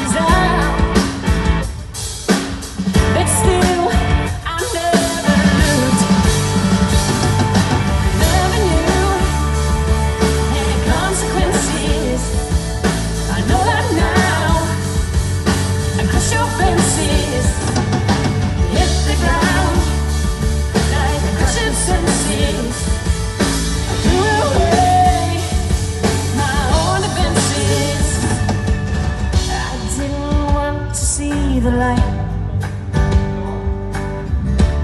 is out. the light.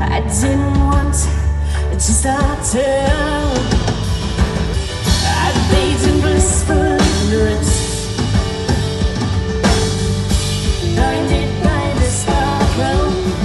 I didn't want to start to I bathed in blissful ignorance. Blinded by the sparkle.